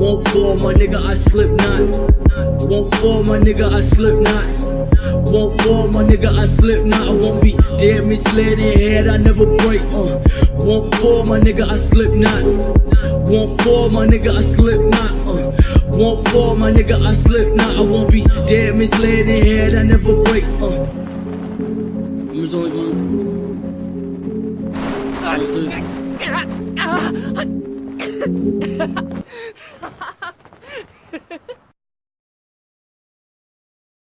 Won't fall, my nigga, I slip not. Won't fall, my nigga, I slip not. Won't fall, my nigga, I slip not. I won't be dead, misled in head, I never break. Uh. Won't fall, my nigga, I slip not. Won't fall, my nigga, I slip not. Uh. Won't fall, my nigga, I slip not. I won't be dead, misled in head, I never break. Uh. あっ